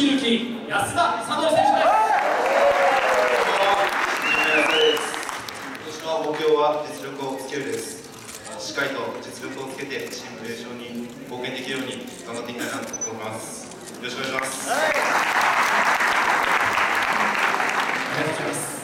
西行き安田佐藤選手です。目標は実力をつけるですしっかりと実力をつけてチーム優勝に貢献できるように頑張ってい。きたいなと思いますよろしくお願いします、はい、ありがとうございます。